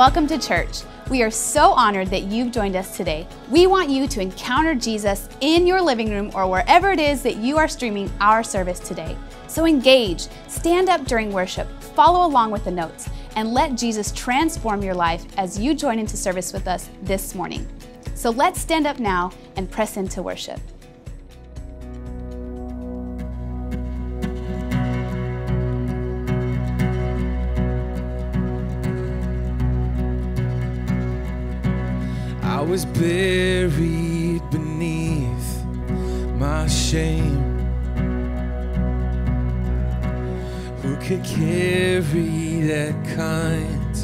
Welcome to church. We are so honored that you've joined us today. We want you to encounter Jesus in your living room or wherever it is that you are streaming our service today. So engage, stand up during worship, follow along with the notes, and let Jesus transform your life as you join into service with us this morning. So let's stand up now and press into worship. Was buried beneath my shame. Who could carry that kind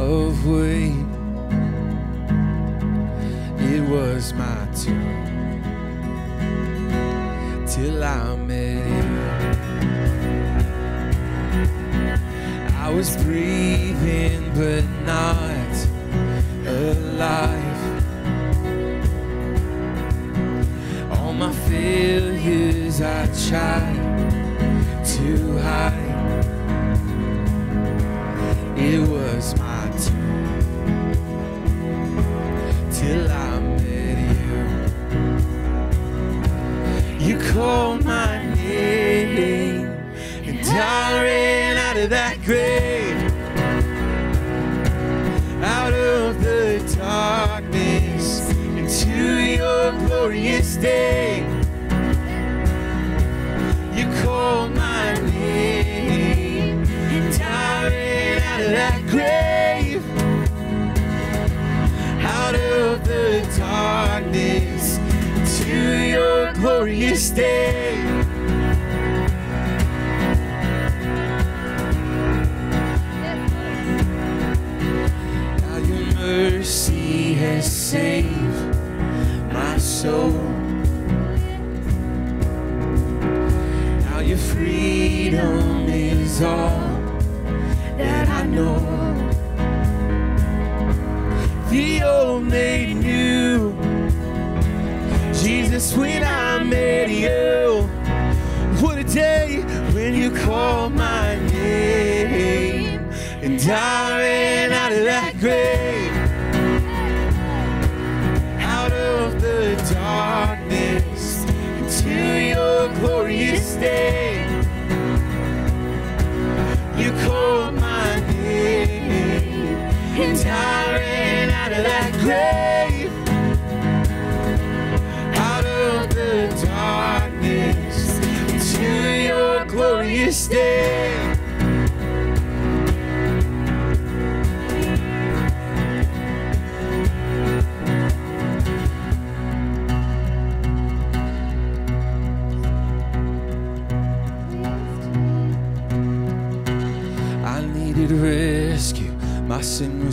of weight? It was my turn till I met. I was breathing, but not alive. Failures I tried to hide. It was my turn till I met you. You called my name, and I ran out of that grave out of the darkness into your glorious day. Glorious day. Ran out of that grave, out of the darkness, into your glorious day. You called my name, and I ran out of that grave, out of the darkness, into your glorious day.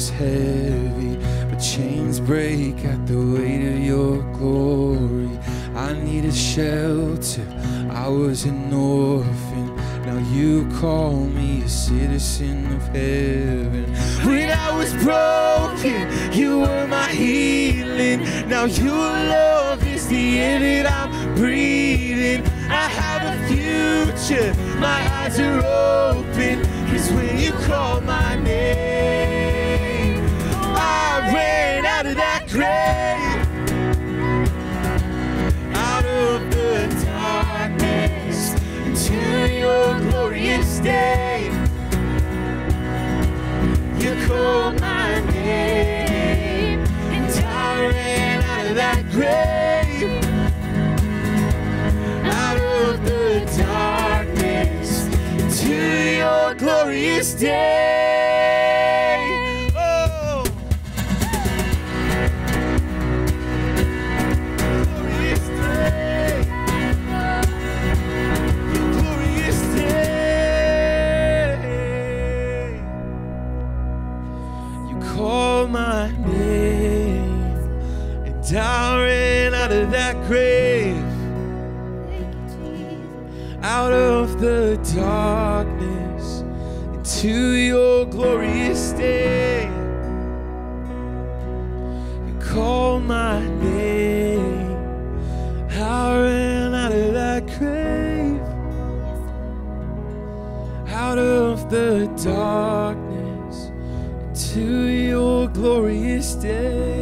Heavy, but chains break at the weight of your glory. I needed shelter. I was an orphan. Now you call me a citizen of heaven. When I was broken, you were my healing. Now your love is the air that I'm breathing. I have a future. My eyes are open. Cause when you call my name, grave. Out of the darkness into your glorious day. You called my name, and I ran out of that grave. Out of the darkness into your glorious day. to your glorious day. You call my name. I ran out of that grave, out of the darkness to your glorious day.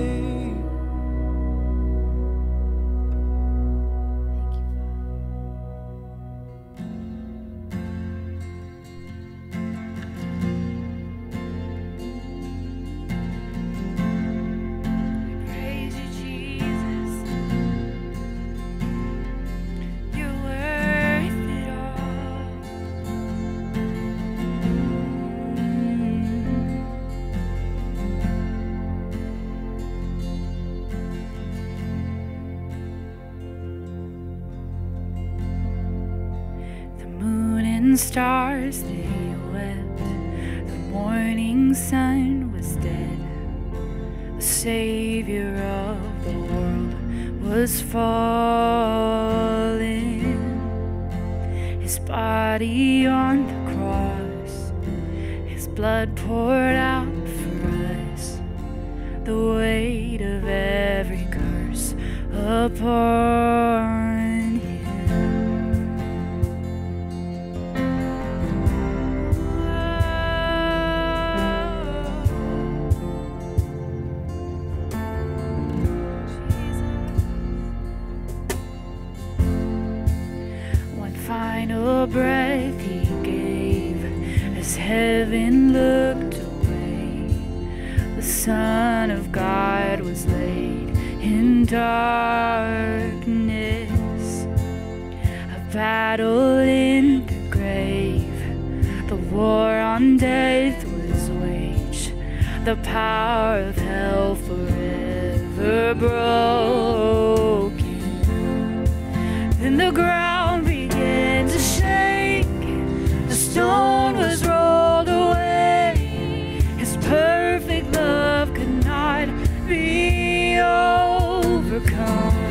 overcome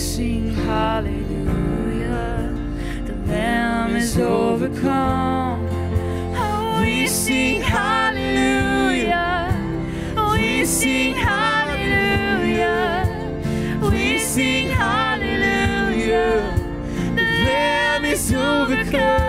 sing hallelujah. The Lamb is overcome. Oh, we sing hallelujah. We sing hallelujah. We sing hallelujah. The Lamb is overcome.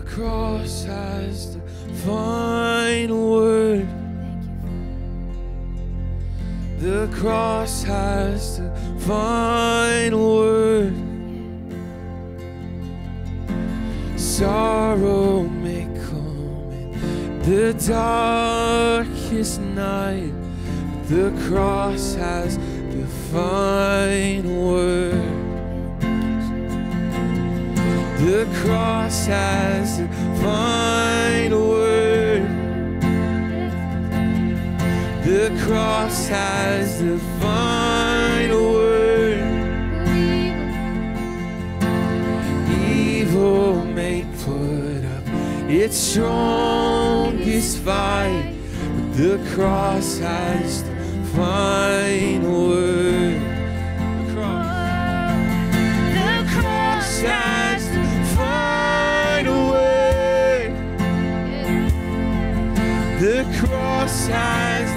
the cross has the final word. The cross has the final word. Sorrow may come in the darkest night. The cross has the final word. The cross has the final word. The cross has the final word. Evil may put up its strongest fight, but the cross has the final word. cross eyes.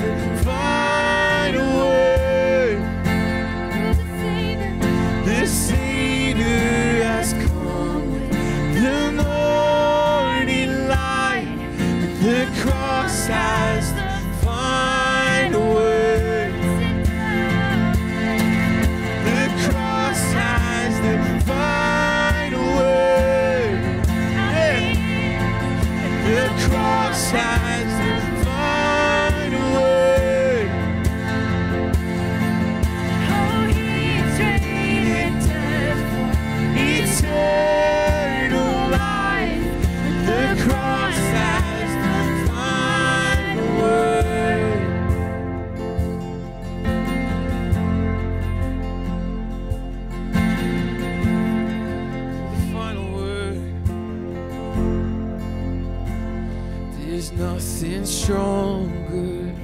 There's nothing stronger,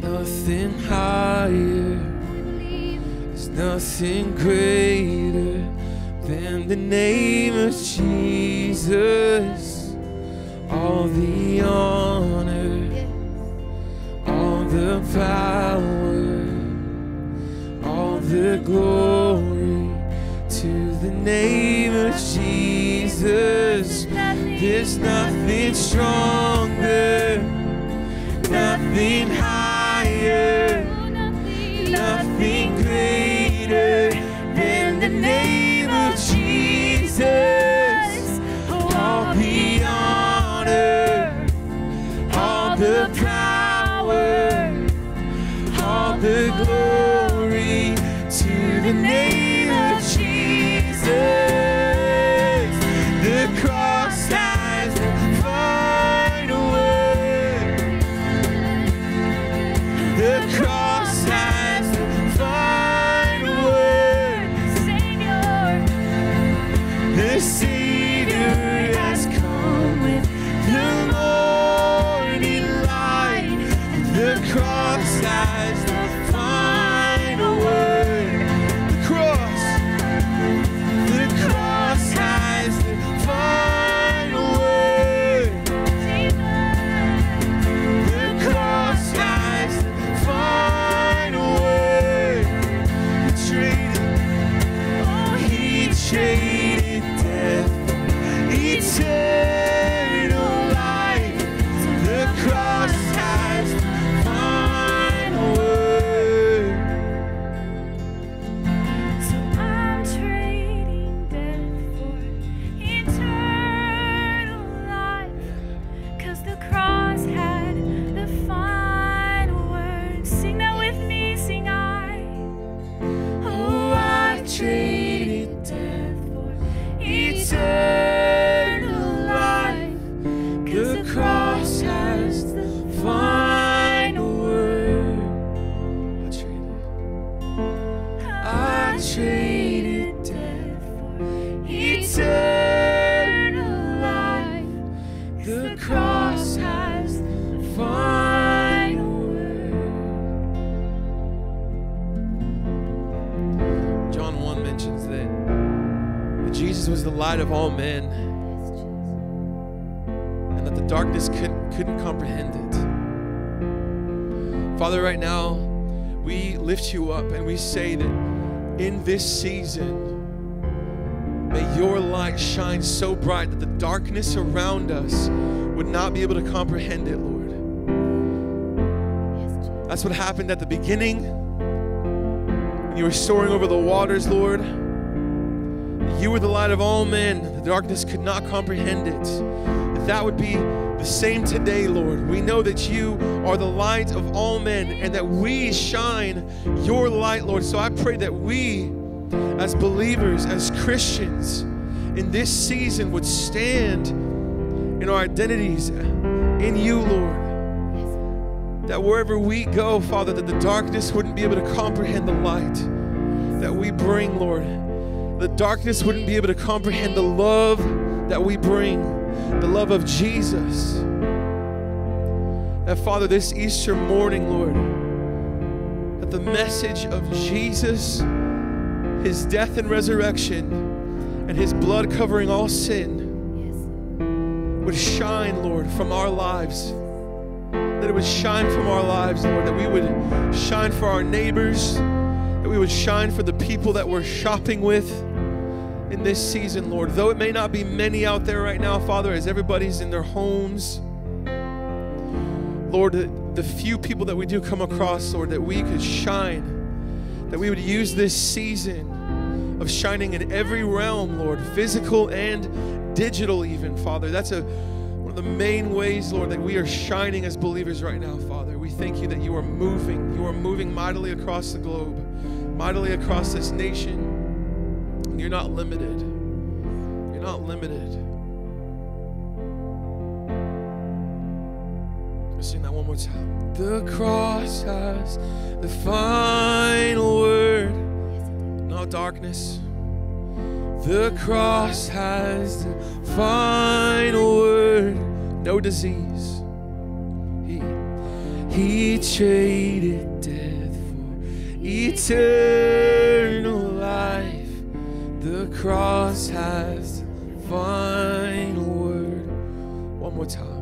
nothing higher. There's nothing greater than the name of Jesus. All the honor, all the power, all the glory to the name of Jesus. There's nothing stronger. Nothing this season, may your light shine so bright that the darkness around us would not be able to comprehend it, Lord. That's what happened at the beginning. When you were soaring over the waters, Lord. You were the light of all men. The darkness could not comprehend it. That, that would be the same today, Lord. We know that you are the light of all men and that we shine your light, Lord. So I pray that we as believers, as Christians, in this season would stand in our identities in you, Lord. That wherever we go, Father, that the darkness wouldn't be able to comprehend the light that we bring, Lord. The darkness wouldn't be able to comprehend the love that we bring, the love of Jesus. That, Father, this Easter morning, Lord, that the message of Jesus, his death and resurrection, and his blood covering all sin would shine, Lord, from our lives that it would shine from our lives, Lord, that we would shine for our neighbors, that we would shine for the people that we're shopping with in this season, Lord. Though it may not be many out there right now, Father, as everybody's in their homes, Lord, the few people that we do come across, Lord, that we could shine, that we would use this season of shining in every realm, Lord, physical and digital, even, Father. That's a one of the main ways, Lord, that we are shining as believers right now, Father. We thank you that you are moving. You are moving mightily across the globe, mightily across this nation. You're not limited. You're not limited. Let's sing that one more time. The cross has the final word. No darkness. The cross has the final word, no disease. He, he traded death for eternal life. The cross has the final word. One more time.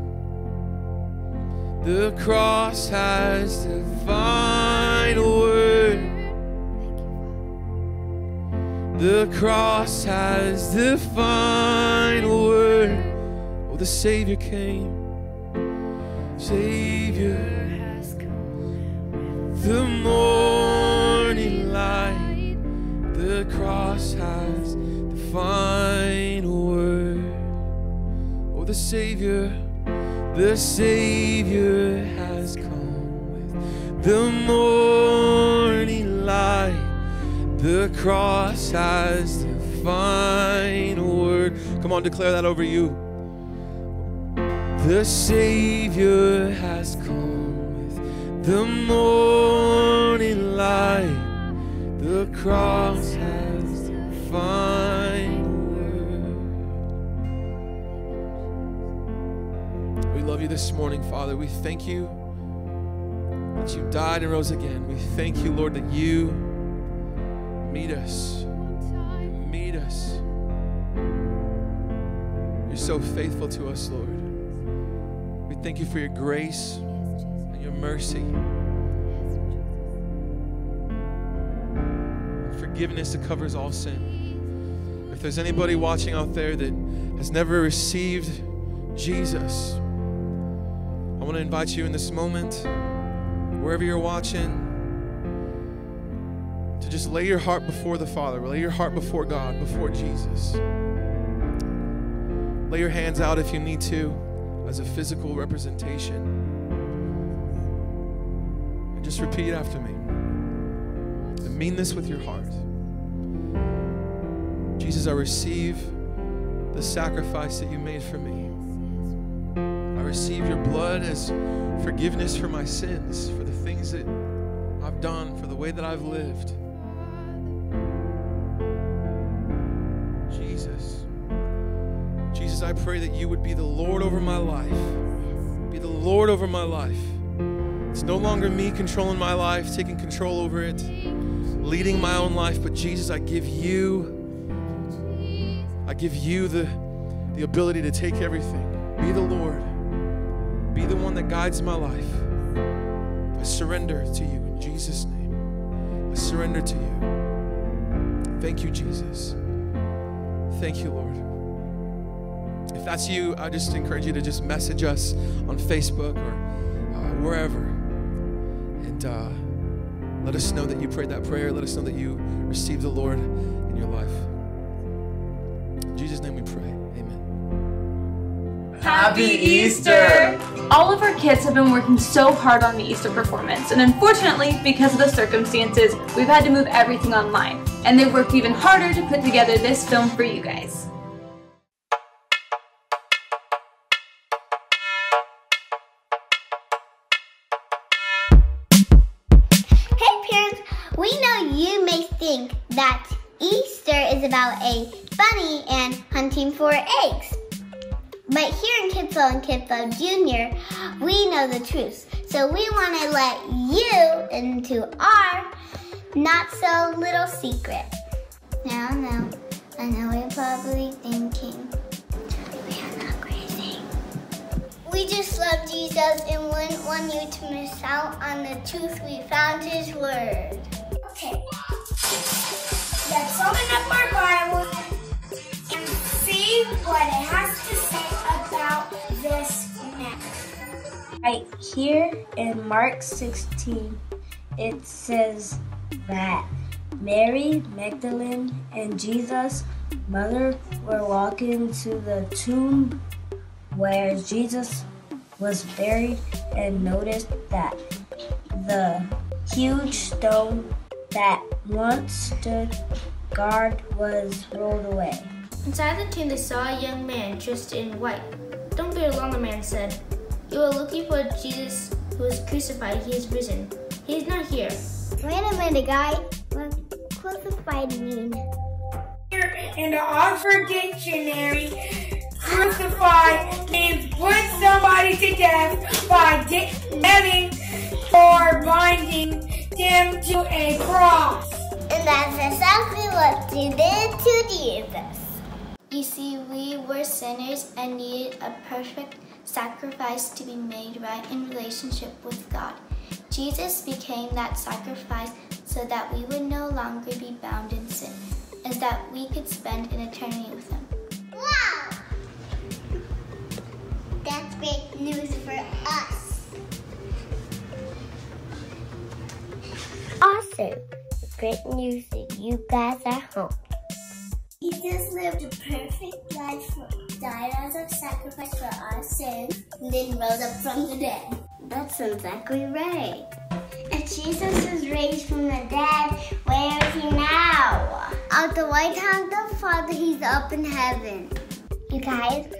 The cross has the final word. The cross has the final word. Oh, the Savior came. Savior has come. the morning light. The cross has the final word. Oh, the Savior, the Savior has come with the morning light. The cross has the final word. Come on, declare that over you. The Savior has come with the morning light. The cross has the final you this morning, Father. We thank you that you died and rose again. We thank you, Lord, that you meet us. Meet us. You're so faithful to us, Lord. We thank you for your grace and your mercy. Forgiveness that covers all sin. If there's anybody watching out there that has never received Jesus, want to invite you in this moment, wherever you're watching, to just lay your heart before the Father, lay your heart before God, before Jesus. Lay your hands out if you need to as a physical representation. And just repeat after me. And mean this with your heart. Jesus, I receive the sacrifice that you made for me. Receive your blood as forgiveness for my sins, for the things that I've done, for the way that I've lived. Jesus. Jesus, I pray that you would be the Lord over my life. Be the Lord over my life. It's no longer me controlling my life, taking control over it, leading my own life, but Jesus, I give you I give you the the ability to take everything. Be the Lord. Be the one that guides my life. I surrender to you in Jesus name. I surrender to you. Thank you, Jesus. Thank you, Lord. If that's you, I just encourage you to just message us on Facebook or uh, wherever. And uh, let us know that you prayed that prayer. Let us know that you received the Lord in your life. In Jesus' name we pray. Amen. Happy Easter! All of our kids have been working so hard on the Easter performance, and unfortunately, because of the circumstances, we've had to move everything online. And they've worked even harder to put together this film for you guys. Hey parents, we know you may think that Easter is about a bunny and hunting for eggs. But here in Kidflow and Kidflow Junior, we know the truth. So we want to let you into our not so little secret. Now, now, I know you're probably thinking, we are not crazy. We just love Jesus and wouldn't want you to miss out on the truth we found His Word. Okay. Let's open up our Bible what it has to say about this man. Right here in Mark 16, it says that Mary Magdalene and Jesus' mother were walking to the tomb where Jesus was buried and noticed that the huge stone that once stood guard was rolled away. Inside the tomb, they saw a young man dressed in white. Don't be alarmed, the man said. You are looking for Jesus who was crucified. He is risen. He is not here. Wait a minute, guy. What crucified mean? Here in the Oxford Dictionary, crucified means put somebody to death by nailing or binding them to a cross. And that's exactly what you did to Jesus. You see, we were sinners and needed a perfect sacrifice to be made right in relationship with God. Jesus became that sacrifice so that we would no longer be bound in sin, and that we could spend an eternity with Him. Wow! That's great news for us. Also, great news that you guys are home. Jesus lived a perfect life, died as a sacrifice for our sins, and then rose up from the dead. That's exactly right. If Jesus is raised from the dead, where is he now? At the right hand of the Father, he's up in heaven. You guys,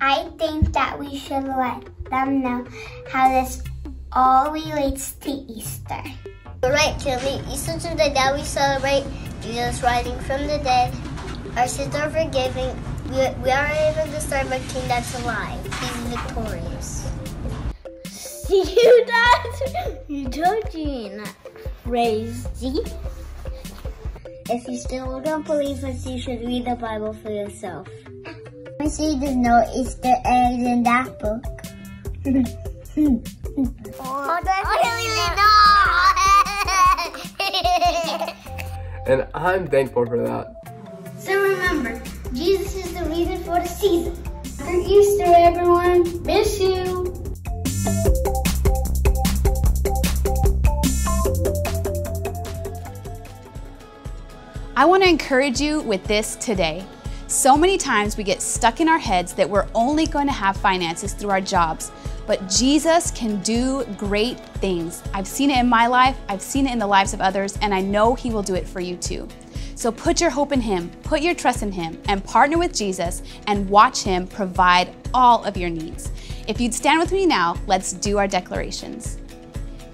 I think that we should let them know how this all relates to Easter. Right, Timmy. Easter the that we celebrate Jesus rising from the dead. Our sins are forgiven. We, we are able to serve a king that's alive. He's victorious. You that? You told you not crazy. If you still don't believe us, you should read the Bible for yourself. I see there's no Easter eggs in that book. oh, And I'm thankful for that. So remember, Jesus is the reason for the season. Happy Easter, everyone. Miss you. I want to encourage you with this today. So many times we get stuck in our heads that we're only going to have finances through our jobs, but Jesus can do great things. I've seen it in my life, I've seen it in the lives of others, and I know He will do it for you too. So put your hope in Him, put your trust in Him, and partner with Jesus and watch Him provide all of your needs. If you'd stand with me now, let's do our declarations.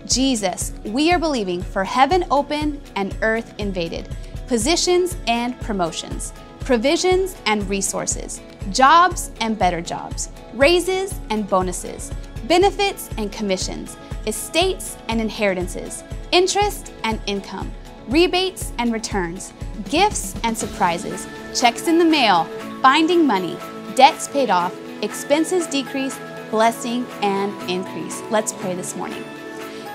Jesus, we are believing for heaven open and earth invaded, positions and promotions, provisions and resources, jobs and better jobs, raises and bonuses, benefits and commissions, estates and inheritances, interest and income, rebates and returns, gifts and surprises, checks in the mail, finding money, debts paid off, expenses decrease, blessing and increase. Let's pray this morning.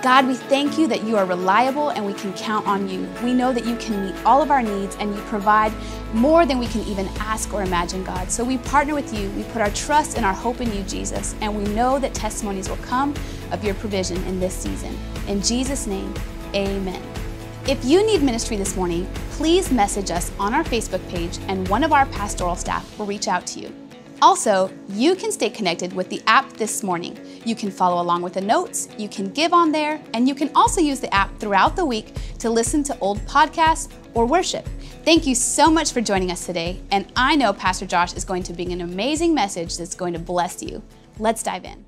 God, we thank you that you are reliable and we can count on you. We know that you can meet all of our needs and you provide more than we can even ask or imagine, God. So we partner with you. We put our trust and our hope in you, Jesus, and we know that testimonies will come of your provision in this season. In Jesus' name, amen. If you need ministry this morning, please message us on our Facebook page and one of our pastoral staff will reach out to you. Also, you can stay connected with the app this morning. You can follow along with the notes, you can give on there, and you can also use the app throughout the week to listen to old podcasts or worship. Thank you so much for joining us today, and I know Pastor Josh is going to bring an amazing message that's going to bless you. Let's dive in.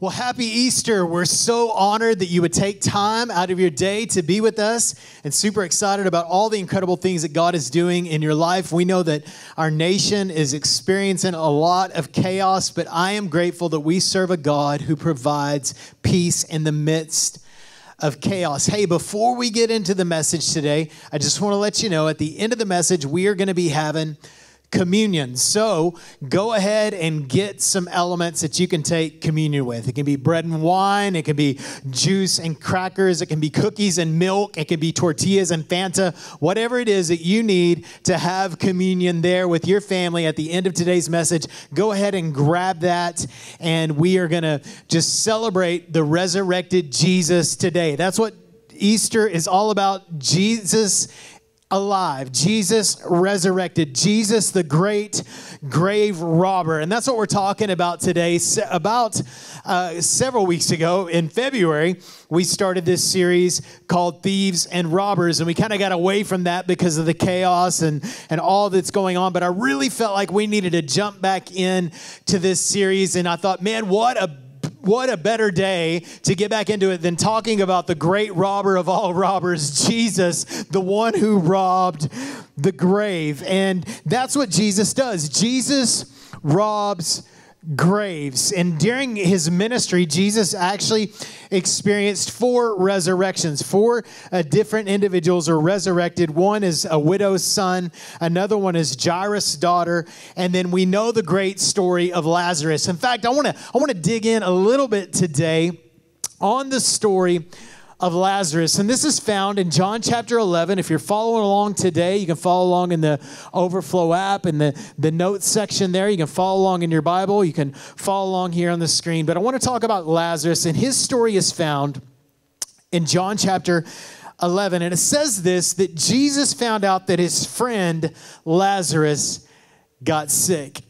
Well, happy Easter. We're so honored that you would take time out of your day to be with us and super excited about all the incredible things that God is doing in your life. We know that our nation is experiencing a lot of chaos, but I am grateful that we serve a God who provides peace in the midst of chaos. Hey, before we get into the message today, I just want to let you know at the end of the message, we are going to be having communion. So go ahead and get some elements that you can take communion with. It can be bread and wine, it can be juice and crackers, it can be cookies and milk, it can be tortillas and Fanta, whatever it is that you need to have communion there with your family at the end of today's message. Go ahead and grab that, and we are going to just celebrate the resurrected Jesus today. That's what Easter is all about Jesus alive. Jesus resurrected. Jesus, the great grave robber. And that's what we're talking about today. About uh, several weeks ago in February, we started this series called Thieves and Robbers. And we kind of got away from that because of the chaos and, and all that's going on. But I really felt like we needed to jump back in to this series. And I thought, man, what a what a better day to get back into it than talking about the great robber of all robbers, Jesus, the one who robbed the grave. And that's what Jesus does. Jesus robs graves. And during his ministry, Jesus actually experienced four resurrections. Four uh, different individuals are resurrected. One is a widow's son, another one is Jairus' daughter, and then we know the great story of Lazarus. In fact, I want to I want to dig in a little bit today on the story of Lazarus. And this is found in John chapter 11. If you're following along today, you can follow along in the Overflow app and the, the notes section there. You can follow along in your Bible. You can follow along here on the screen. But I want to talk about Lazarus, and his story is found in John chapter 11. And it says this that Jesus found out that his friend Lazarus got sick.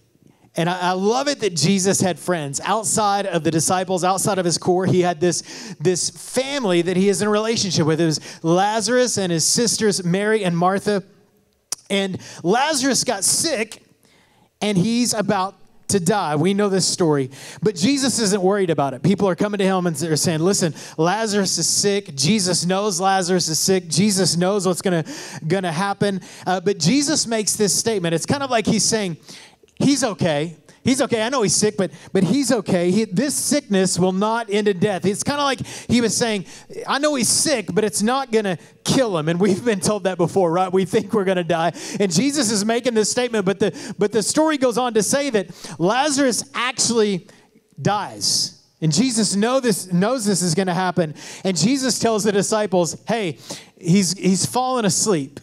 And I, love it that Jesus had friends outside of the disciples, outside of his core. He had this, this family that he is in a relationship with. It was Lazarus and his sisters, Mary and Martha. And Lazarus got sick, and he's about to die. We know this story. But Jesus isn't worried about it. People are coming to him and they're saying, Listen, Lazarus is sick. Jesus knows Lazarus is sick. Jesus knows what's going to happen. Uh, but Jesus makes this statement. It's kind of like he's saying, he's okay. He's okay. I know he's sick, but but he's okay. He, this sickness will not end in death. It's kind of like he was saying, I know he's sick, but it's not going to kill him. And we've been told that before, right? We think we're going to die. And Jesus is making this statement, but the but the story goes on to say that Lazarus actually dies. And Jesus know this, knows this is going to happen. And Jesus tells the disciples, hey, he's, he's fallen asleep.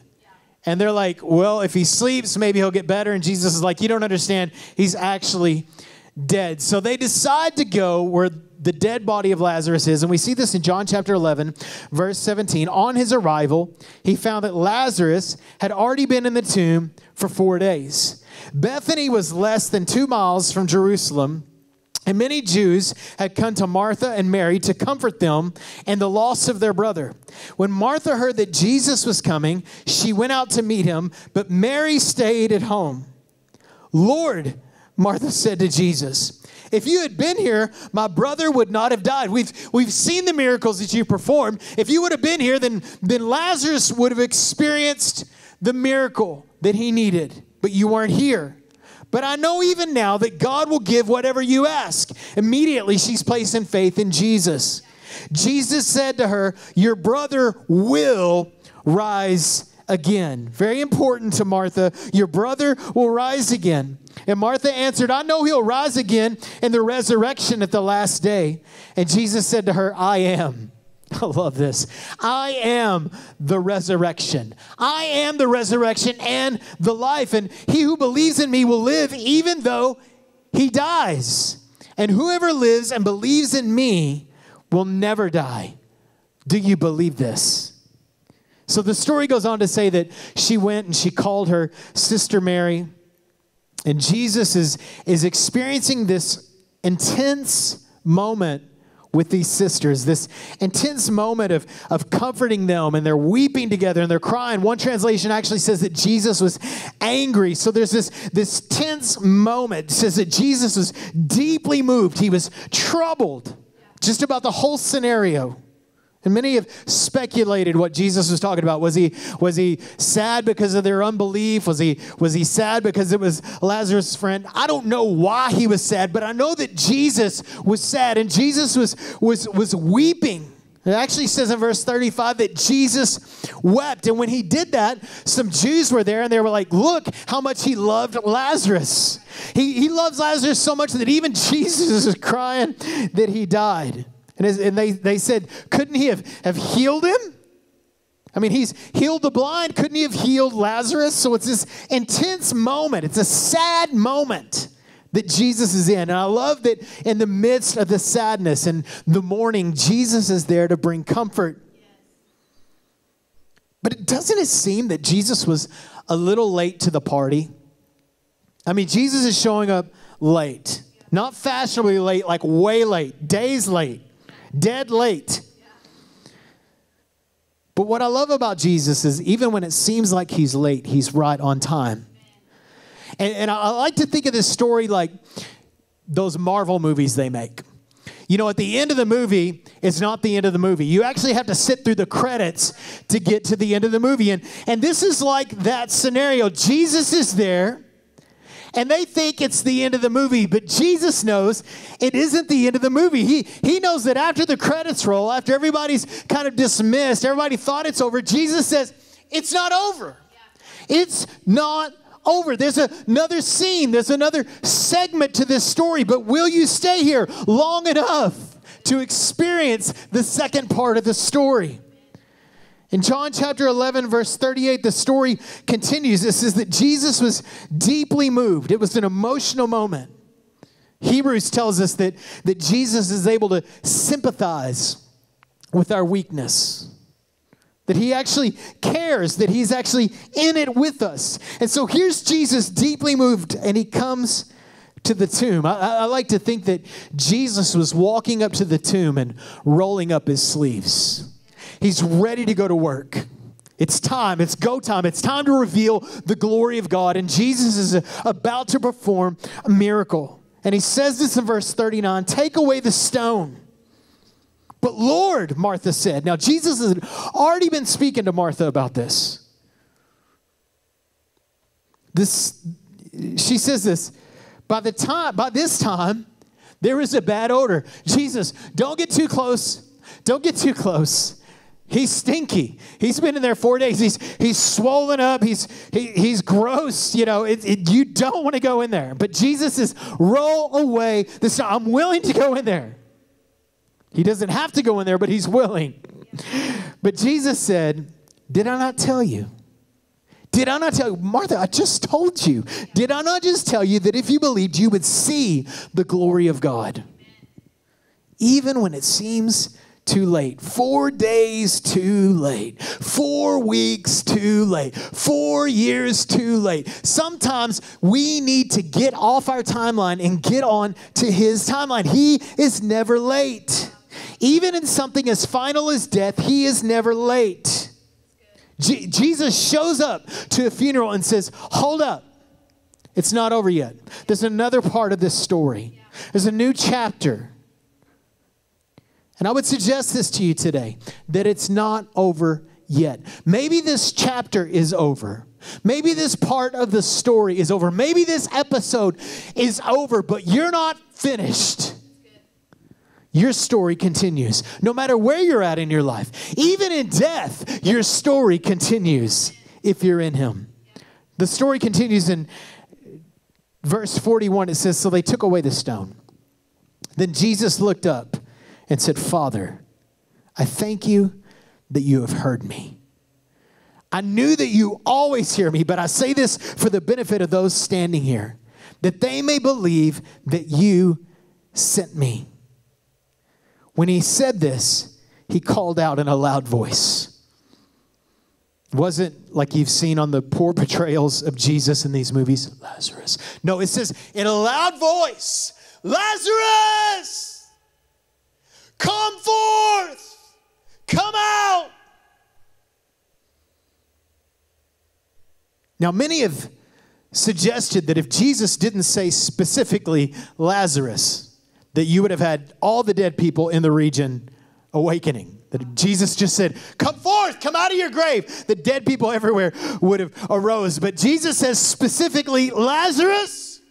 And they're like, well, if he sleeps, maybe he'll get better. And Jesus is like, you don't understand. He's actually dead. So they decide to go where the dead body of Lazarus is. And we see this in John chapter 11, verse 17. On his arrival, he found that Lazarus had already been in the tomb for four days. Bethany was less than two miles from Jerusalem. And many Jews had come to Martha and Mary to comfort them and the loss of their brother. When Martha heard that Jesus was coming, she went out to meet him, but Mary stayed at home. Lord, Martha said to Jesus, if you had been here, my brother would not have died. We've, we've seen the miracles that you performed. If you would have been here, then, then Lazarus would have experienced the miracle that he needed, but you weren't here. But I know even now that God will give whatever you ask. Immediately, she's placing faith in Jesus. Jesus said to her, Your brother will rise again. Very important to Martha. Your brother will rise again. And Martha answered, I know he'll rise again in the resurrection at the last day. And Jesus said to her, I am. I love this. I am the resurrection. I am the resurrection and the life. And he who believes in me will live even though he dies. And whoever lives and believes in me will never die. Do you believe this? So the story goes on to say that she went and she called her sister Mary. And Jesus is, is experiencing this intense moment with these sisters, this intense moment of, of comforting them, and they're weeping together and they're crying. One translation actually says that Jesus was angry. So there's this, this tense moment. It says that Jesus was deeply moved, he was troubled just about the whole scenario. And many have speculated what Jesus was talking about. Was he, was he sad because of their unbelief? Was he, was he sad because it was Lazarus' friend? I don't know why he was sad, but I know that Jesus was sad and Jesus was, was, was weeping. It actually says in verse 35 that Jesus wept. And when he did that, some Jews were there and they were like, Look how much he loved Lazarus. He, he loves Lazarus so much that even Jesus is crying that he died. And, as, and they, they said, couldn't he have, have healed him? I mean, he's healed the blind. Couldn't he have healed Lazarus? So it's this intense moment. It's a sad moment that Jesus is in. And I love that in the midst of the sadness and the mourning, Jesus is there to bring comfort. But it doesn't it seem that Jesus was a little late to the party? I mean, Jesus is showing up late, not fashionably late, like way late, days late dead late. But what I love about Jesus is even when it seems like he's late, he's right on time. And, and I like to think of this story like those Marvel movies they make. You know, at the end of the movie, it's not the end of the movie. You actually have to sit through the credits to get to the end of the movie. And, and this is like that scenario. Jesus is there and they think it's the end of the movie, but Jesus knows it isn't the end of the movie. He, he knows that after the credits roll, after everybody's kind of dismissed, everybody thought it's over, Jesus says, It's not over. It's not over. There's another scene, there's another segment to this story, but will you stay here long enough to experience the second part of the story? In John chapter 11, verse 38, the story continues. It says that Jesus was deeply moved. It was an emotional moment. Hebrews tells us that, that Jesus is able to sympathize with our weakness, that he actually cares, that he's actually in it with us. And so here's Jesus deeply moved, and he comes to the tomb. I, I like to think that Jesus was walking up to the tomb and rolling up his sleeves. He's ready to go to work. It's time. It's go time. It's time to reveal the glory of God. And Jesus is about to perform a miracle. And he says this in verse 39 Take away the stone. But Lord, Martha said. Now, Jesus has already been speaking to Martha about this. This, she says this. By the time, by this time, there is a bad odor. Jesus, don't get too close. Don't get too close. He's stinky. He's been in there four days. He's he's swollen up. He's he, he's gross. You know, it, it, you don't want to go in there. But Jesus is roll away this. I'm willing to go in there. He doesn't have to go in there, but he's willing. But Jesus said, "Did I not tell you? Did I not tell you, Martha, I just told you. Did I not just tell you that if you believed, you would see the glory of God? Even when it seems too late. Four days too late. Four weeks too late. Four years too late. Sometimes we need to get off our timeline and get on to His timeline. He is never late. Even in something as final as death, He is never late. Je- Jesus shows up to a funeral and says, Hold up. It's not over yet. There's another part of this story. There's a new chapter. And I would suggest this to you today that it's not over yet. Maybe this chapter is over. Maybe this part of the story is over. Maybe this episode is over, but you're not finished. Your story continues. No matter where you're at in your life, even in death, your story continues if you're in Him. The story continues in verse 41. It says, So they took away the stone. Then Jesus looked up and said, Father, I thank you that you have heard me. I knew that you always hear me, but I say this for the benefit of those standing here, that they may believe that you sent me. When he said this, he called out in a loud voice. It wasn't like you've seen on the poor portrayals of Jesus in these movies, Lazarus. No, it says in a loud voice, Lazarus! Come forth! Come out! Now, many have suggested that if Jesus didn't say specifically Lazarus, that you would have had all the dead people in the region awakening. That Jesus just said, Come forth, come out of your grave. The dead people everywhere would have arose. But Jesus says specifically, Lazarus,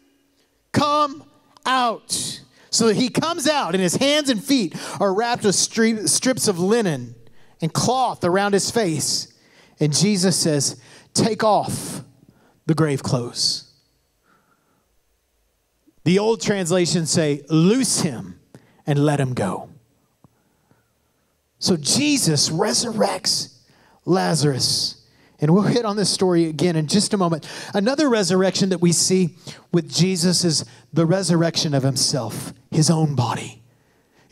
come out. So he comes out, and his hands and feet are wrapped with strips of linen and cloth around his face. And Jesus says, Take off the grave clothes. The old translations say, Loose him and let him go. So Jesus resurrects Lazarus. And we'll hit on this story again in just a moment. Another resurrection that we see with Jesus is the resurrection of himself, his own body.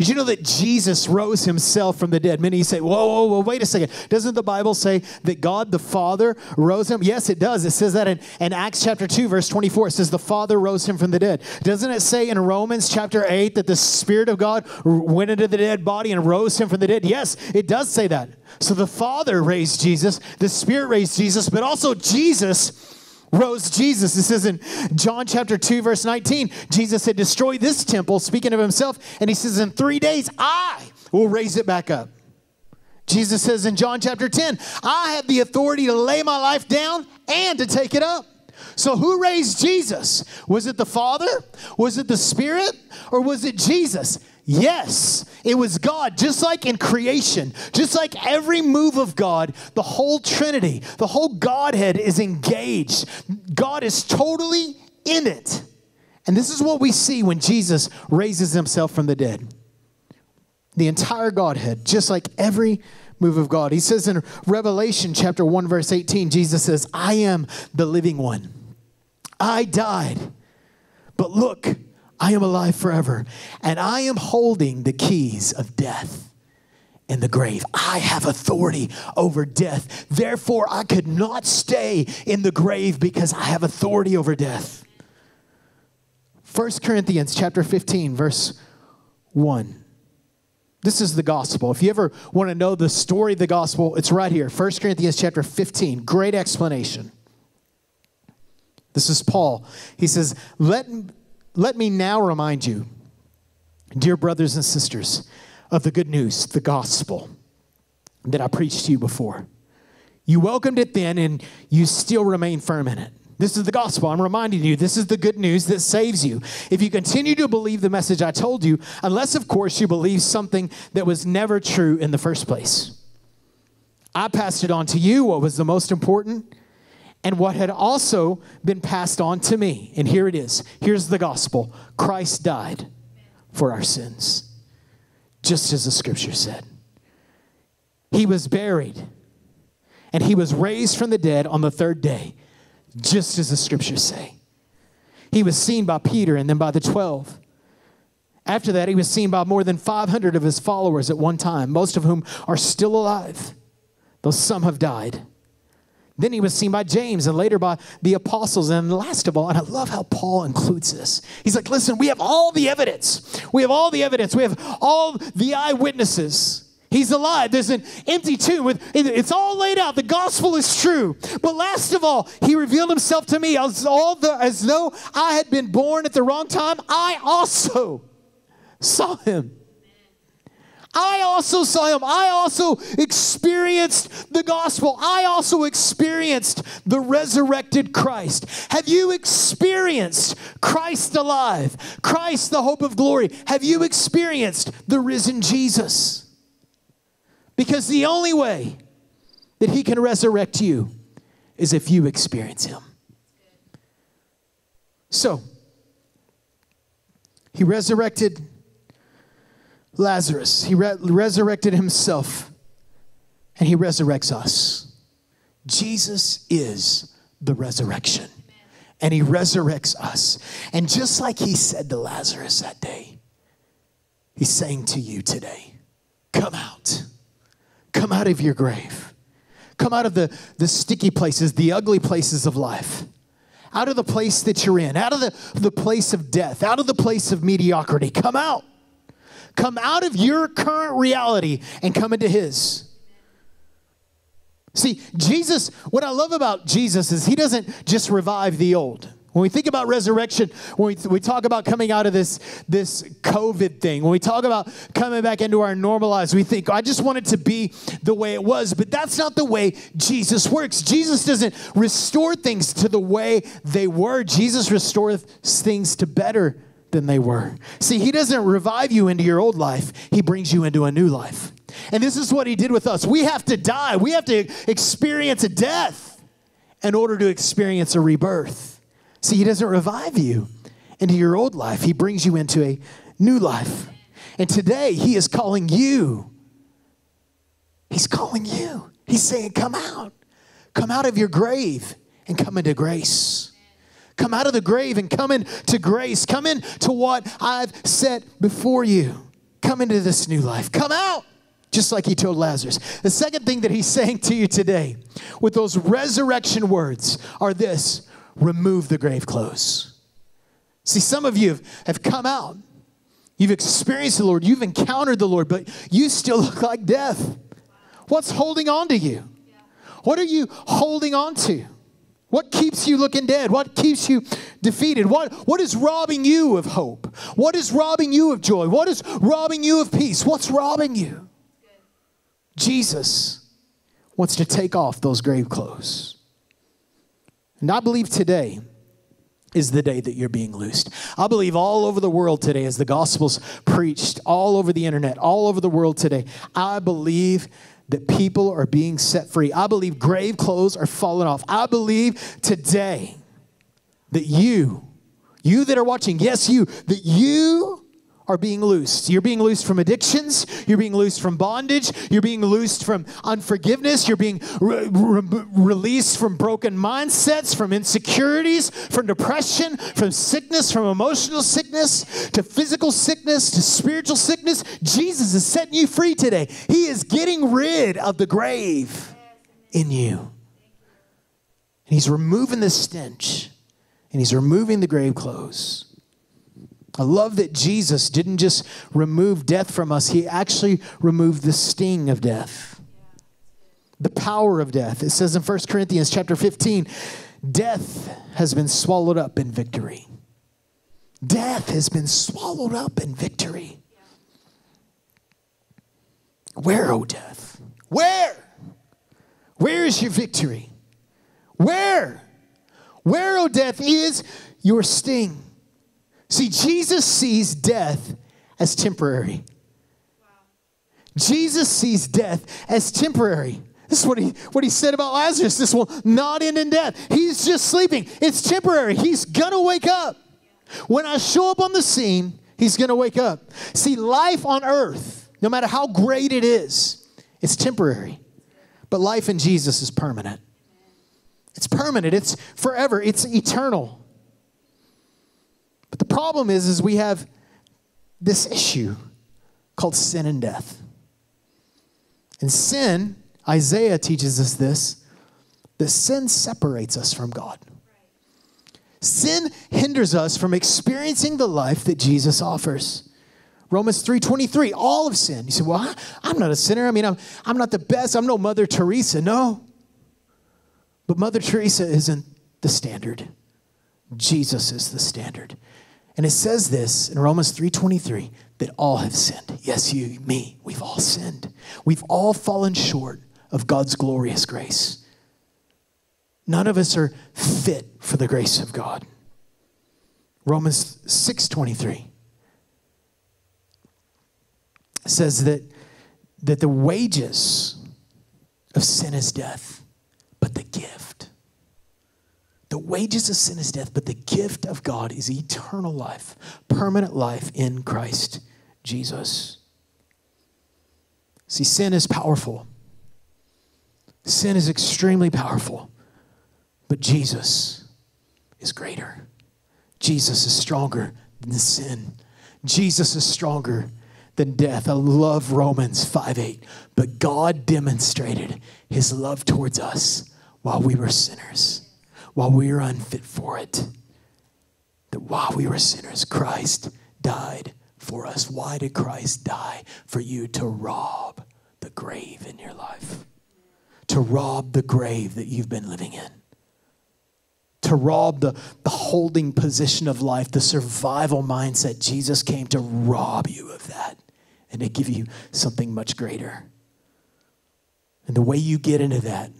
Did you know that Jesus rose himself from the dead? Many say, whoa, whoa, whoa, wait a second. Doesn't the Bible say that God the Father rose him? Yes, it does. It says that in, in Acts chapter 2, verse 24. It says the Father rose him from the dead. Doesn't it say in Romans chapter 8 that the Spirit of God went into the dead body and rose him from the dead? Yes, it does say that. So the Father raised Jesus, the Spirit raised Jesus, but also Jesus rose Jesus. This is in John chapter 2, verse 19, Jesus said, Destroy this temple, speaking of himself. And he says, In three days, I will raise it back up. Jesus says in John chapter 10, I have the authority to lay my life down and to take it up. So, who raised Jesus? Was it the Father? Was it the Spirit? Or was it Jesus? Yes, it was God, just like in creation, just like every move of God, the whole Trinity, the whole Godhead is engaged. God is totally in it. And this is what we see when Jesus raises himself from the dead. The entire Godhead, just like every move of God. He says in Revelation chapter 1, verse 18, Jesus says, I am the living one. I died, but look, I am alive forever, and I am holding the keys of death and the grave. I have authority over death. Therefore, I could not stay in the grave because I have authority over death. 1 Corinthians chapter 15 verse 1. This is the gospel. If you ever want to know the story of the gospel, it's right here. 1 Corinthians chapter 15. Great explanation. This is Paul. He says, "Let let me now remind you, dear brothers and sisters, of the good news, the gospel that I preached to you before. You welcomed it then, and you still remain firm in it. This is the gospel. I'm reminding you, this is the good news that saves you. If you continue to believe the message I told you, unless, of course, you believe something that was never true in the first place. I passed it on to you, what was the most important and what had also been passed on to me. And here it is. Here's the gospel Christ died for our sins, just as the scripture said. He was buried, and he was raised from the dead on the third day, just as the scriptures say. He was seen by Peter and then by the 12. After that, he was seen by more than 500 of his followers at one time, most of whom are still alive, though some have died. Then he was seen by James and later by the apostles. And last of all, and I love how Paul includes this. He's like, listen, we have all the evidence. We have all the evidence. We have all the eyewitnesses. He's alive. There's an empty tomb with it's all laid out. The gospel is true. But last of all, he revealed himself to me as all the as though I had been born at the wrong time. I also saw him. I also saw him. I also experienced the gospel. I also experienced the resurrected Christ. Have you experienced Christ alive? Christ, the hope of glory. Have you experienced the risen Jesus? Because the only way that he can resurrect you is if you experience him. So, he resurrected Lazarus. He re- resurrected himself and he resurrects us. Jesus is the resurrection and he resurrects us. And just like he said to Lazarus that day, he's saying to you today, come out. Come out of your grave. Come out of the, the sticky places, the ugly places of life. Out of the place that you're in, out of the, the place of death, out of the place of mediocrity. Come out. Come out of your current reality and come into His. See, Jesus, what I love about Jesus is He doesn't just revive the old. When we think about resurrection, when we, we talk about coming out of this, this COVID thing, when we talk about coming back into our normal lives, we think, oh, I just want it to be the way it was. But that's not the way Jesus works. Jesus doesn't restore things to the way they were, Jesus restores things to better than they were. See, He doesn't revive you into your old life, He brings you into a new life. And this is what He did with us. We have to die, we have to experience a death in order to experience a rebirth. See, He doesn't revive you into your old life, He brings you into a new life. And today, He is calling you. He's calling you. He's saying, Come out. Come out of your grave and come into grace. Come out of the grave and come into grace. Come into what I've set before you. Come into this new life. Come out just like he told Lazarus. The second thing that he's saying to you today with those resurrection words are this remove the grave clothes. See, some of you have come out. You've experienced the Lord. You've encountered the Lord, but you still look like death. What's holding on to you? What are you holding on to? What keeps you looking dead? What keeps you defeated? What, what is robbing you of hope? What is robbing you of joy? What is robbing you of peace? What's robbing you? Jesus wants to take off those grave clothes. And I believe today is the day that you're being loosed. I believe all over the world today, as the gospel's preached all over the internet, all over the world today, I believe that people are being set free. I believe grave clothes are falling off. I believe today that you, you that are watching, yes, you, that you are being loosed. You're being loosed from addictions. You're being loosed from bondage. You're being loosed from unforgiveness. You're being re- re- released from broken mindsets, from insecurities, from depression, from sickness, from emotional sickness to physical sickness to spiritual sickness. Jesus is setting you free today. He is getting rid of the grave in you. And He's removing the stench and He's removing the grave clothes. I love that Jesus didn't just remove death from us, he actually removed the sting of death. The power of death. It says in 1 Corinthians chapter 15, death has been swallowed up in victory. Death has been swallowed up in victory. Where, O oh death? Where? Where is your victory? Where? Where, O oh death, is your sting? See, Jesus sees death as temporary. Jesus sees death as temporary. This is what he, what he said about Lazarus. This will not end in death. He's just sleeping. It's temporary. He's going to wake up. When I show up on the scene, he's going to wake up. See, life on earth, no matter how great it is, it's temporary. But life in Jesus is permanent. It's permanent, it's forever, it's eternal. But the problem is, is we have this issue called sin and death. And sin, Isaiah teaches us this, that sin separates us from God. Sin hinders us from experiencing the life that Jesus offers. Romans 3:23, all of sin. You say, well, I'm not a sinner. I mean, I'm, I'm not the best. I'm no Mother Teresa. No. But Mother Teresa isn't the standard. Jesus is the standard. And it says this in Romans 3:23 that all have sinned. Yes, you, me, we've all sinned. We've all fallen short of God's glorious grace. None of us are fit for the grace of God. Romans 6:23 says that that the wages of sin is death, but the gift the wages of sin is death, but the gift of God is eternal life, permanent life in Christ Jesus. See, sin is powerful. Sin is extremely powerful. But Jesus is greater. Jesus is stronger than sin. Jesus is stronger than death. I love Romans 5 8. But God demonstrated his love towards us while we were sinners while we were unfit for it. That while we were sinners, Christ died for us. Why did Christ die? For you to rob the grave in your life, to rob the grave that you've been living in. To rob the, the holding position of life, the survival mindset. Jesus came to rob you of that and to give you something much greater. And the way you get into that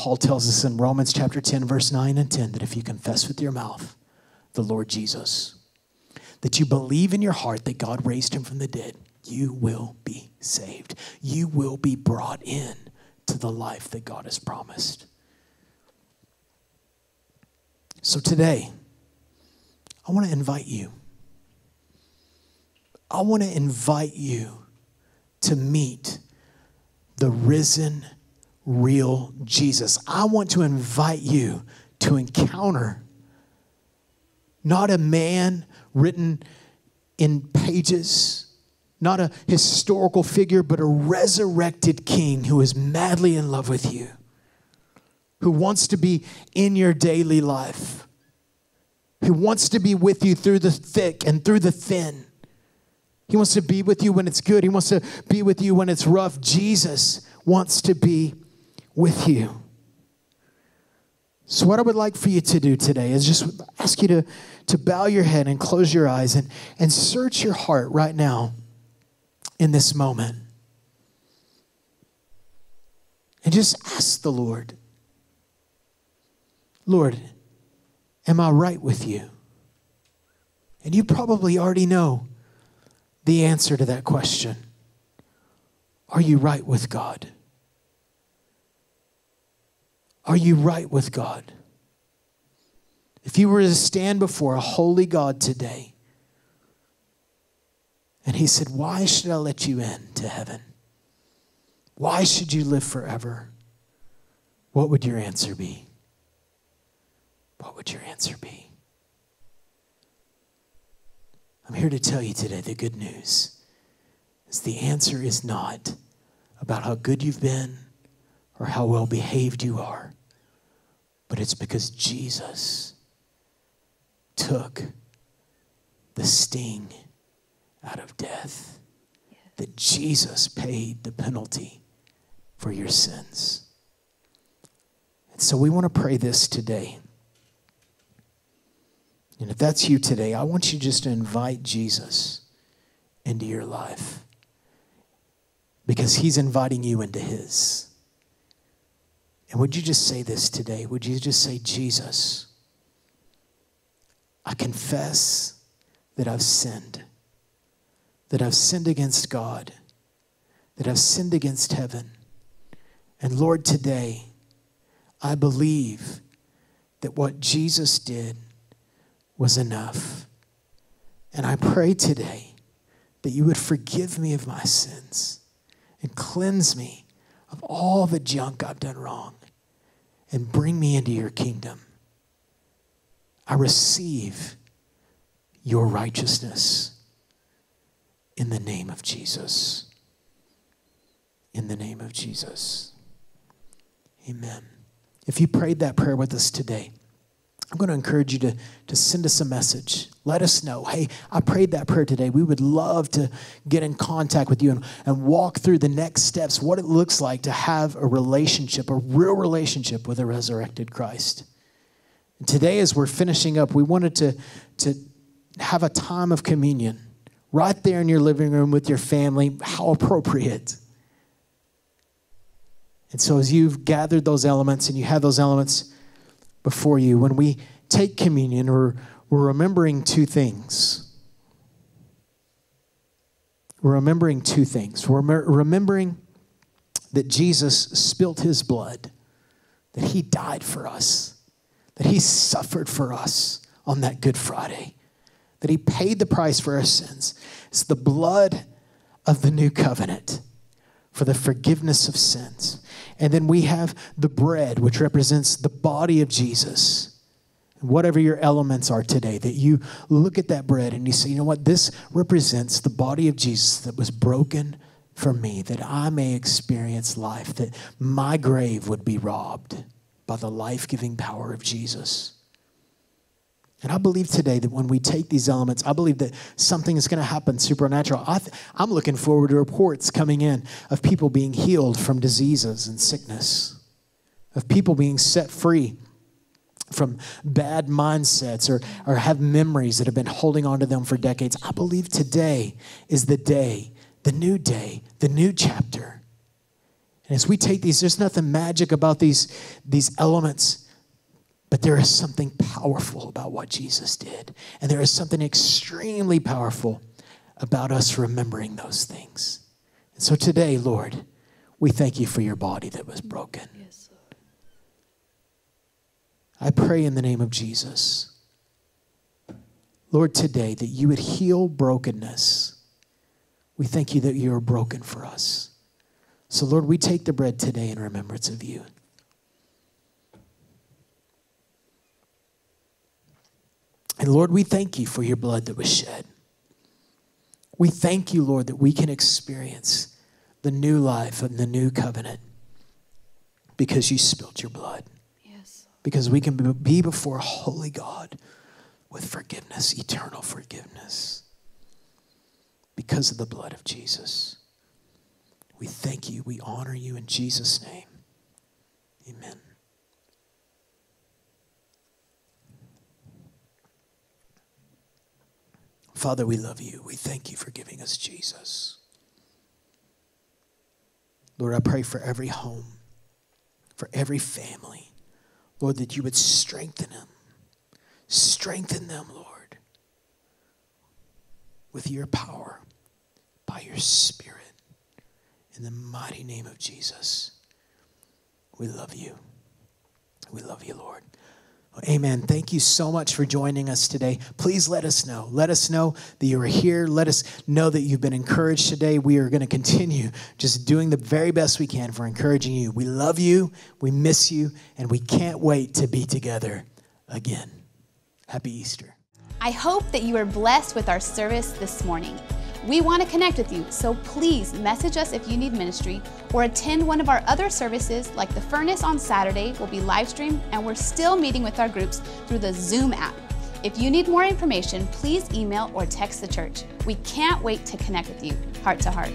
Paul tells us in Romans chapter 10, verse 9 and 10, that if you confess with your mouth the Lord Jesus, that you believe in your heart that God raised him from the dead, you will be saved. You will be brought in to the life that God has promised. So today, I want to invite you. I want to invite you to meet the risen real Jesus. I want to invite you to encounter not a man written in pages, not a historical figure, but a resurrected king who is madly in love with you, who wants to be in your daily life, who wants to be with you through the thick and through the thin. He wants to be with you when it's good. He wants to be with you when it's rough. Jesus wants to be with you. So, what I would like for you to do today is just ask you to, to bow your head and close your eyes and, and search your heart right now in this moment. And just ask the Lord, Lord, am I right with you? And you probably already know the answer to that question. Are you right with God? Are you right with God? If you were to stand before a holy God today, and He said, Why should I let you in to heaven? Why should you live forever? What would your answer be? What would your answer be? I'm here to tell you today the good news is the answer is not about how good you've been or how well behaved you are but it's because Jesus took the sting out of death. That Jesus paid the penalty for your sins. And so we want to pray this today. And if that's you today, I want you just to invite Jesus into your life because he's inviting you into his. And would you just say this today? Would you just say, Jesus, I confess that I've sinned, that I've sinned against God, that I've sinned against heaven. And Lord, today, I believe that what Jesus did was enough. And I pray today that you would forgive me of my sins and cleanse me of all the junk I've done wrong and bring me into your kingdom. I receive your righteousness in the name of Jesus. In the name of Jesus. Amen. If you prayed that prayer with us today, I'm going to encourage you to, to send us a message. Let us know, hey, I prayed that prayer today. We would love to get in contact with you and, and walk through the next steps, what it looks like to have a relationship, a real relationship with a resurrected Christ. And today, as we're finishing up, we wanted to, to have a time of communion right there in your living room with your family. How appropriate. And so, as you've gathered those elements and you have those elements before you, when we take communion, we're, we're remembering two things. We're remembering two things. We're remembering that Jesus spilt his blood, that he died for us, that he suffered for us on that Good Friday, that he paid the price for our sins. It's the blood of the new covenant for the forgiveness of sins. And then we have the bread, which represents the body of Jesus. Whatever your elements are today, that you look at that bread and you say, you know what, this represents the body of Jesus that was broken for me, that I may experience life, that my grave would be robbed by the life giving power of Jesus. And I believe today that when we take these elements, I believe that something is going to happen supernatural. I am looking forward to reports coming in of people being healed from diseases and sickness, of people being set free from bad mindsets or, or have memories that have been holding on to them for decades. I believe today is the day, the new day, the new chapter. And as we take these, there's nothing magic about these, these elements. But there is something powerful about what Jesus did. And there is something extremely powerful about us remembering those things. And so today, Lord, we thank you for your body that was broken. Yes, Lord. I pray in the name of Jesus, Lord, today that you would heal brokenness. We thank you that you are broken for us. So, Lord, we take the bread today in remembrance of you. And Lord, we thank you for your blood that was shed. We thank you, Lord, that we can experience the new life and the new covenant because you spilt your blood. Yes. Because we can be before a holy God with forgiveness, eternal forgiveness, because of the blood of Jesus. We thank you. We honor you in Jesus' name. Amen. Father, we love you. We thank you for giving us Jesus. Lord, I pray for every home, for every family, Lord, that you would strengthen them. Strengthen them, Lord, with your power, by your Spirit. In the mighty name of Jesus, we love you. We love you, Lord. Amen. Thank you so much for joining us today. Please let us know. Let us know that you are here. Let us know that you've been encouraged today. We are going to continue just doing the very best we can for encouraging you. We love you, we miss you, and we can't wait to be together again. Happy Easter. I hope that you are blessed with our service this morning. We want to connect with you, so please message us if you need ministry or attend one of our other services like the Furnace on Saturday will be live streamed and we're still meeting with our groups through the Zoom app. If you need more information, please email or text the church. We can't wait to connect with you heart to heart.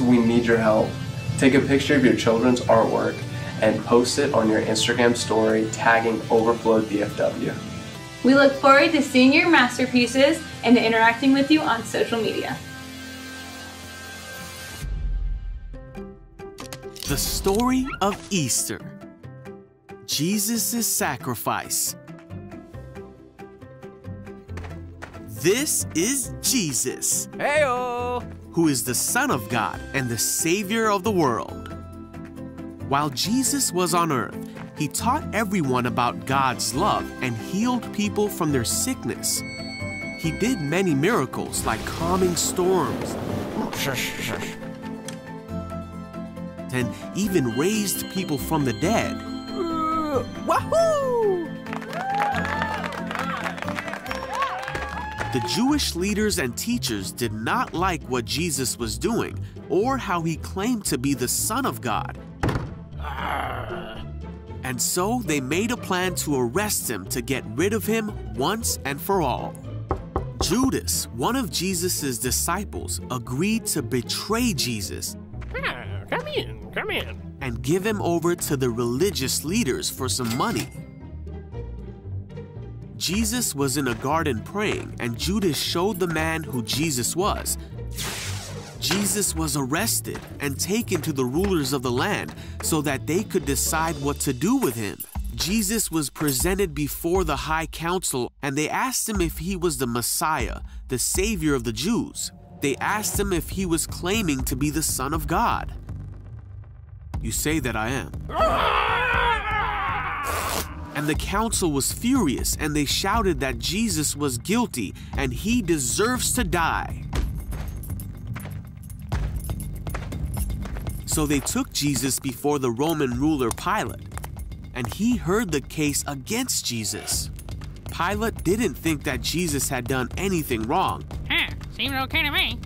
Parents, we need your help. Take a picture of your children's artwork and post it on your Instagram story tagging Overflow DFW. We look forward to seeing your masterpieces and interacting with you on social media. The story of Easter Jesus' sacrifice. This is Jesus. Heyo! Who is the Son of God and the Savior of the world. While Jesus was on earth, he taught everyone about God's love and healed people from their sickness. He did many miracles like calming storms and even raised people from the dead. Wahoo! The Jewish leaders and teachers did not like what Jesus was doing or how he claimed to be the Son of God. And so they made a plan to arrest him to get rid of him once and for all. Judas, one of Jesus' disciples, agreed to betray Jesus Ah, come in, come in. and give him over to the religious leaders for some money. Jesus was in a garden praying, and Judas showed the man who Jesus was. Jesus was arrested and taken to the rulers of the land so that they could decide what to do with him. Jesus was presented before the high council and they asked him if he was the Messiah, the Savior of the Jews. They asked him if he was claiming to be the Son of God. You say that I am. And the council was furious and they shouted that Jesus was guilty and he deserves to die. So they took Jesus before the Roman ruler Pilate, and he heard the case against Jesus. Pilate didn't think that Jesus had done anything wrong. Huh, seems okay to me.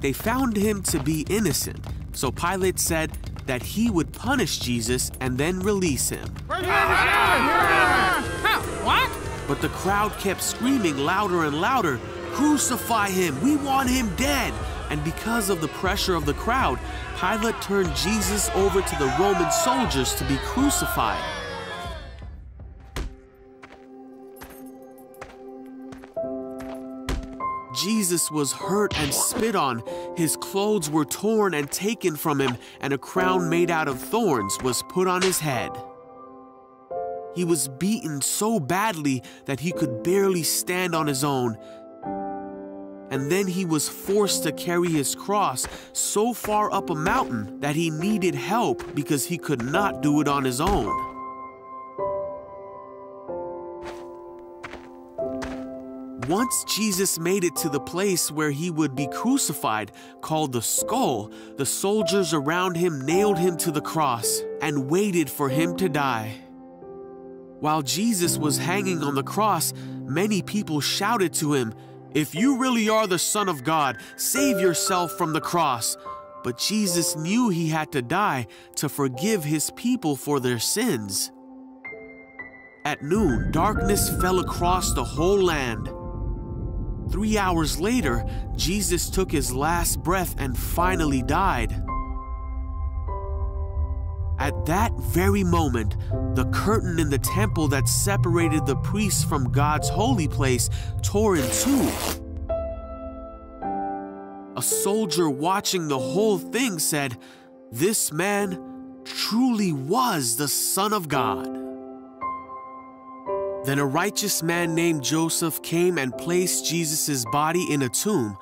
They found him to be innocent, so Pilate said that he would punish Jesus and then release him. What? But the crowd kept screaming louder and louder, Crucify him! We want him dead! And because of the pressure of the crowd, Pilate turned Jesus over to the Roman soldiers to be crucified. Jesus was hurt and spit on. His clothes were torn and taken from him, and a crown made out of thorns was put on his head. He was beaten so badly that he could barely stand on his own. And then he was forced to carry his cross so far up a mountain that he needed help because he could not do it on his own. Once Jesus made it to the place where he would be crucified, called the skull, the soldiers around him nailed him to the cross and waited for him to die. While Jesus was hanging on the cross, many people shouted to him, If you really are the Son of God, save yourself from the cross. But Jesus knew he had to die to forgive his people for their sins. At noon, darkness fell across the whole land. Three hours later, Jesus took his last breath and finally died. At that very moment, the curtain in the temple that separated the priests from God's holy place tore in two. A soldier watching the whole thing said, This man truly was the Son of God. Then a righteous man named Joseph came and placed Jesus' body in a tomb.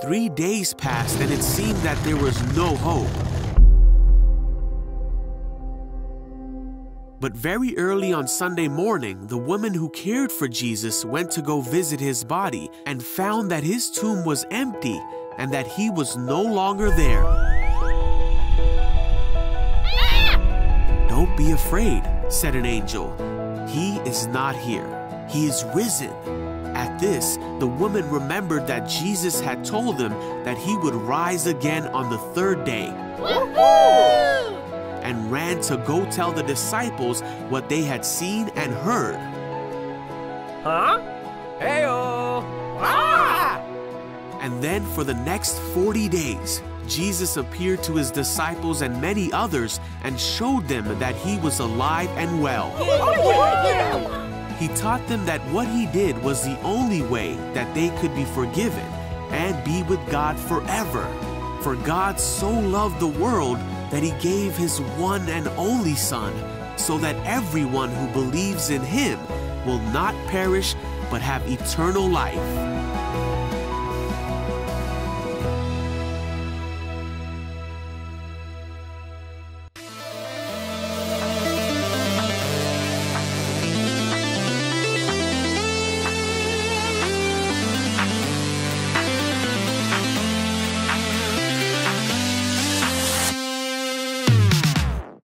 Three days passed, and it seemed that there was no hope. But very early on Sunday morning, the woman who cared for Jesus went to go visit his body and found that his tomb was empty and that he was no longer there. Ah! Don't be afraid, said an angel. He is not here. He is risen. At this, the woman remembered that Jesus had told them that he would rise again on the third day and ran to go tell the disciples what they had seen and heard. Huh? Heyo! Ah! And then for the next 40 days, Jesus appeared to his disciples and many others and showed them that he was alive and well. He taught them that what he did was the only way that they could be forgiven and be with God forever. For God so loved the world that he gave his one and only Son, so that everyone who believes in him will not perish but have eternal life.